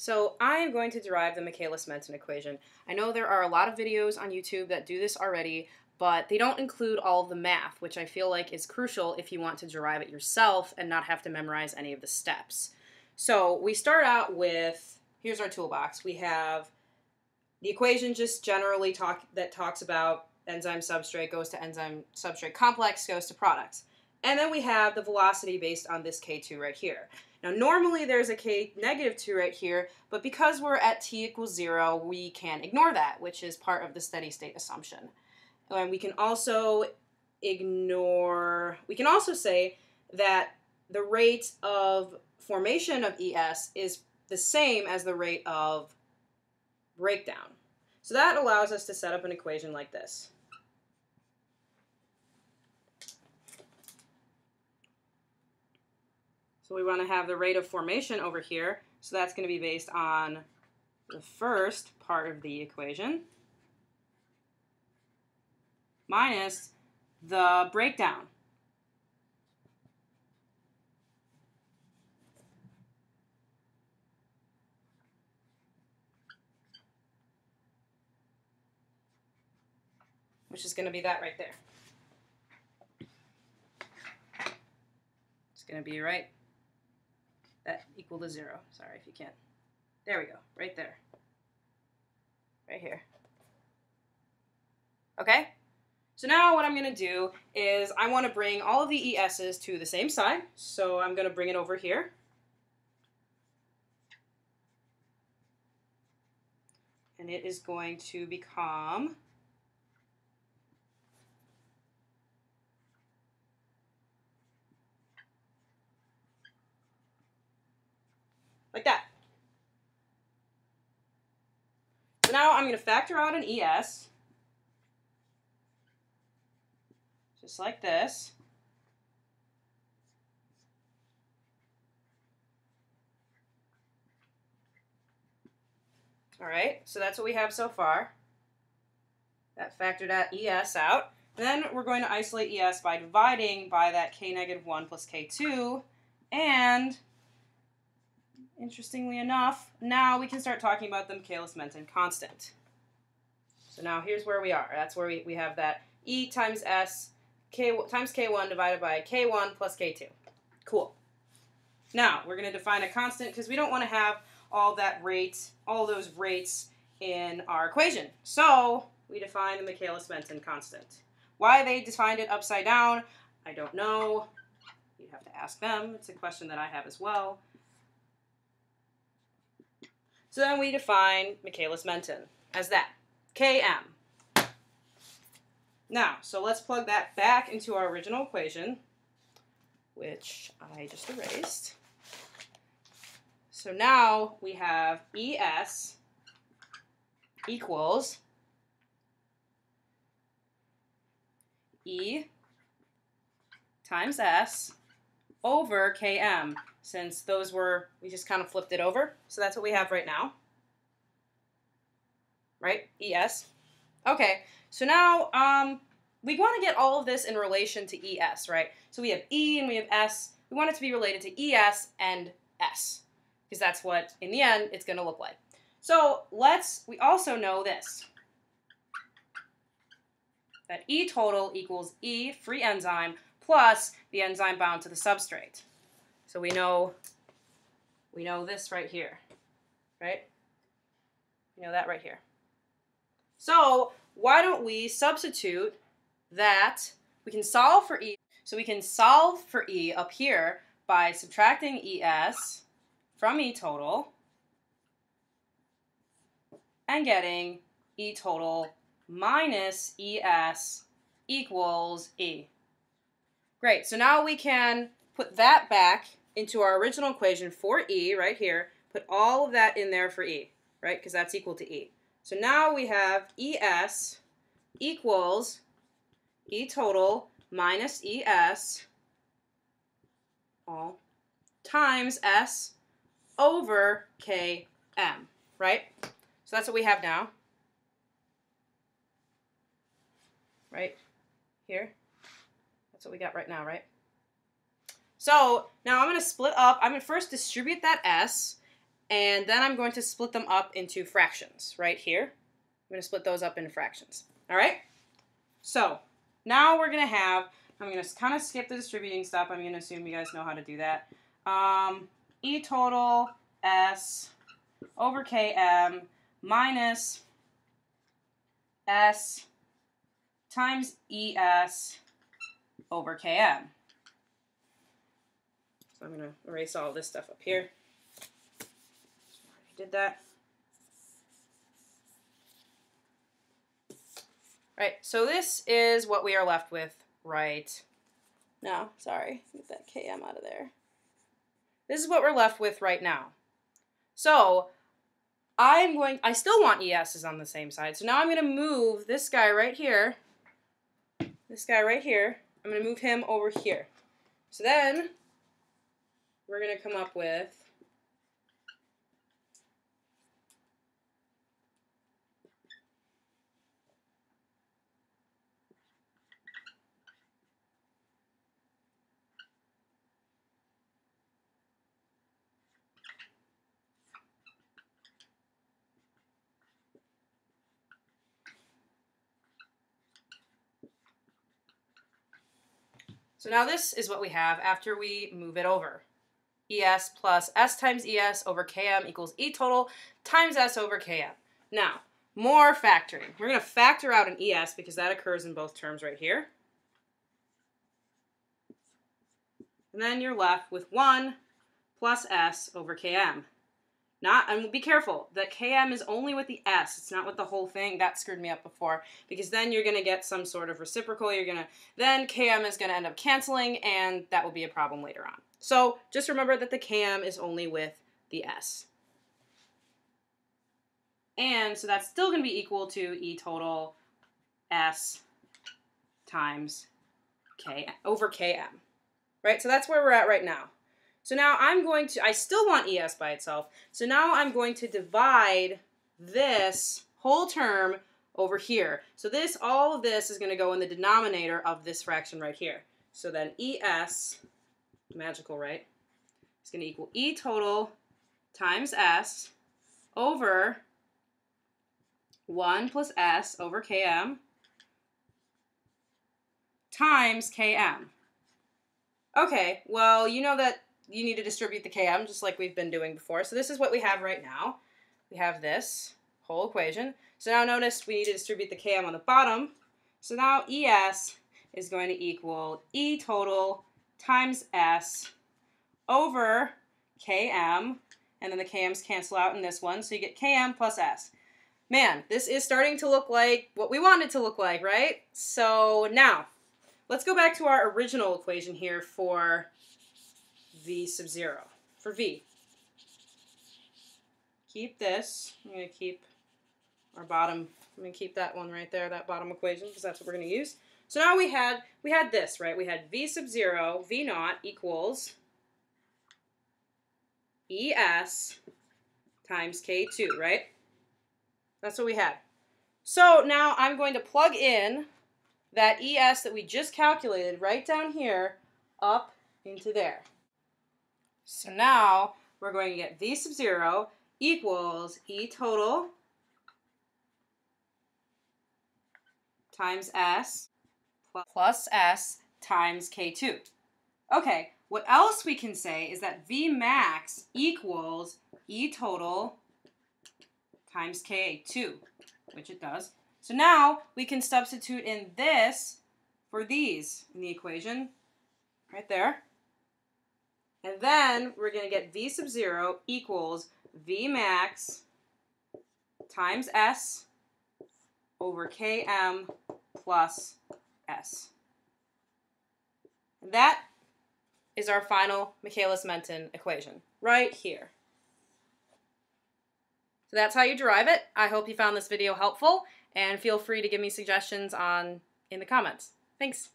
So I am going to derive the Michaelis-Menten equation. I know there are a lot of videos on YouTube that do this already, but they don't include all of the math, which I feel like is crucial if you want to derive it yourself and not have to memorize any of the steps. So we start out with, here's our toolbox. We have the equation just generally talk that talks about enzyme substrate goes to enzyme substrate complex goes to products. And then we have the velocity based on this K2 right here. Now normally there's a K negative 2 right here, but because we're at t equals 0, we can ignore that, which is part of the steady state assumption. And we can also ignore, we can also say that the rate of formation of ES is the same as the rate of breakdown. So that allows us to set up an equation like this. So we want to have the rate of formation over here. So that's going to be based on the first part of the equation minus the breakdown. which is going to be that right there. It's going to be right that equal to zero. Sorry if you can't. There we go, right there. Right here. Okay? So now what I'm going to do is I want to bring all of the ES's to the same side. So I'm going to bring it over here. And it is going to become like that. So now I'm going to factor out an ES, just like this. All right, so that's what we have so far. That factored that ES out. Then we're going to isolate ES by dividing by that K negative 1 plus K2, and interestingly enough, now we can start talking about the Michaelis-Menten constant. So now here's where we are. That's where we, we have that E times S K times K1 divided by K1 plus K2. Cool. Now, we're going to define a constant because we don't want to have all that rate, all those rates in our equation. So we define the Michaelis-Menten constant. Why they defined it upside down, I don't know. You'd have to ask them. It's a question that I have as well. So then we define Michaelis-Menten as that, Km. Now, so let's plug that back into our original equation, which I just erased. So now we have ES equals E times S over Km since those were, we just kind of flipped it over. So that's what we have right now. Right? ES. Okay, so now um, we want to get all of this in relation to ES, right? So we have E and we have S. We want it to be related to ES and S because that's what, in the end, it's going to look like. So let's, we also know this, that E total equals E free enzyme plus the enzyme bound to the substrate. So we know we know this right here, right? We know that right here. So why don't we substitute that, we can solve for E, so we can solve for E up here by subtracting ES from E total and getting E total minus ES equals E. Great, so now we can put that back into our original equation for E right here, put all of that in there for E, right? Because that's equal to E. So now we have ES equals E total minus ES all times S over KM, right? So that's what we have now. Right here. That's what we got right now, right? So now I'm going to split up. I'm going to first distribute that S and then I'm going to split them up into fractions right here. I'm going to split those up into fractions. All right? So now we're going to have, I'm going to kind of skip the distributing stuff. I'm going to assume you guys know how to do that. Um, e total S over Km minus S times ES over Km. So I'm going to erase all this stuff up here. I Did that. Right, so this is what we are left with right now. Sorry, get that KM out of there. This is what we're left with right now. So I'm going, I still want ES's on the same side. So now I'm going to move this guy right here, this guy right here, I'm going to move him over here. So then we're going to come up with So now this is what we have after we move it over. ES plus S times ES over KM equals E total times S over KM. Now, more factoring. We're going to factor out an ES because that occurs in both terms right here. And then you're left with 1 plus S over Km. Not, and be careful, that km is only with the s, it's not with the whole thing. That screwed me up before, because then you're going to get some sort of reciprocal, you're going to, then km is going to end up canceling, and that will be a problem later on. So just remember that the km is only with the s. And so that's still going to be equal to E total S times K over Km. Right? So that's where we're at right now. So now I'm going to, I still want ES by itself. So now I'm going to divide this whole term over here. So this, all of this is going to go in the denominator of this fraction right here. So then ES, magical, right? It's going to equal E total times S over 1 plus S over Km times Km. Okay, well, you know that you need to distribute the km just like we've been doing before. So this is what we have right now. We have this whole equation. So now notice we need to distribute the km on the bottom. So now ES is going to equal E total times S over Km, and then the Km's cancel out in this one, so you get Km plus S. Man, this is starting to look like what we want it to look like, right? So now, let's go back to our original equation here for v sub 0 for v. Keep this. I'm going to keep our bottom, I'm going to keep that one right there, that bottom equation, because that's what we're going to use. So now we had, we had this, right? We had v sub 0, v naught equals ES times K2, right? That's what we had. So now I'm going to plug in that ES that we just calculated right down here up into there. So now we're going to get V sub 0 equals E total times S plus S times K2. Okay, what else we can say is that V max equals E total times K2, which it does. So now we can substitute in this for these in the equation right there. And then we're going to get V sub 0 equals V max times S over Km plus S. And that is our final Michaelis-Menten equation, right here. So that's how you derive it. I hope you found this video helpful, and feel free to give me suggestions on in the comments. Thanks.